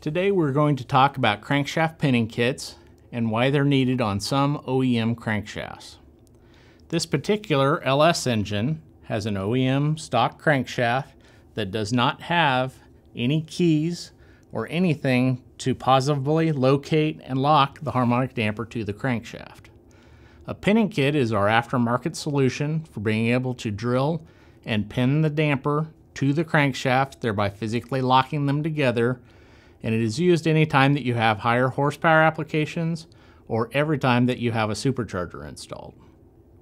Today we're going to talk about crankshaft pinning kits and why they're needed on some OEM crankshafts. This particular LS engine has an OEM stock crankshaft that does not have any keys or anything to positively locate and lock the harmonic damper to the crankshaft. A pinning kit is our aftermarket solution for being able to drill and pin the damper to the crankshaft, thereby physically locking them together and it is used anytime that you have higher horsepower applications or every time that you have a supercharger installed.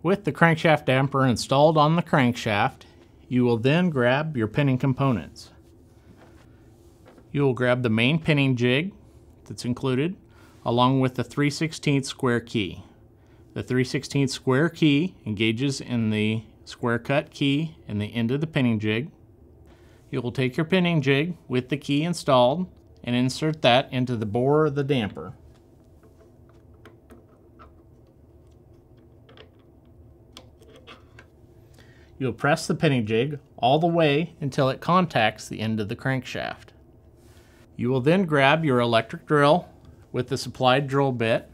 With the crankshaft damper installed on the crankshaft, you will then grab your pinning components. You will grab the main pinning jig that's included, along with the 3 16 square key. The 3 16 square key engages in the square cut key in the end of the pinning jig. You will take your pinning jig with the key installed and insert that into the bore of the damper. You'll press the pinning jig all the way until it contacts the end of the crankshaft. You will then grab your electric drill with the supplied drill bit.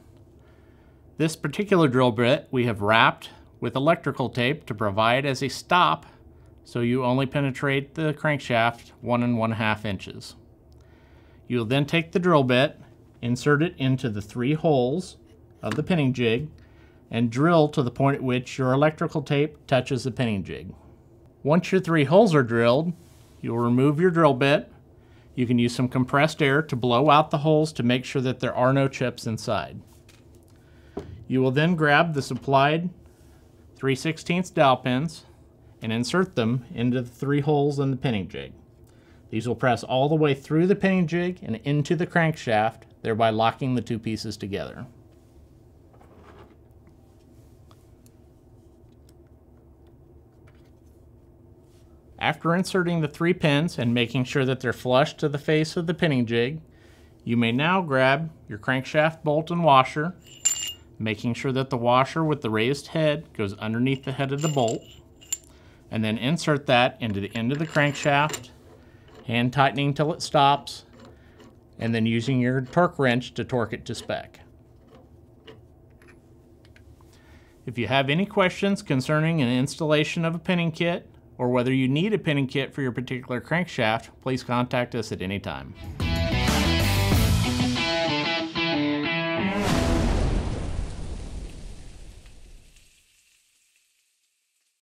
This particular drill bit we have wrapped with electrical tape to provide as a stop so you only penetrate the crankshaft one and one half inches. You will then take the drill bit, insert it into the three holes of the pinning jig, and drill to the point at which your electrical tape touches the pinning jig. Once your three holes are drilled, you'll remove your drill bit. You can use some compressed air to blow out the holes to make sure that there are no chips inside. You will then grab the supplied 3 16 dowel pins and insert them into the three holes in the pinning jig. These will press all the way through the pinning jig and into the crankshaft, thereby locking the two pieces together. After inserting the three pins and making sure that they're flush to the face of the pinning jig, you may now grab your crankshaft bolt and washer, making sure that the washer with the raised head goes underneath the head of the bolt, and then insert that into the end of the crankshaft hand tightening till it stops, and then using your torque wrench to torque it to spec. If you have any questions concerning an installation of a pinning kit, or whether you need a pinning kit for your particular crankshaft, please contact us at any time.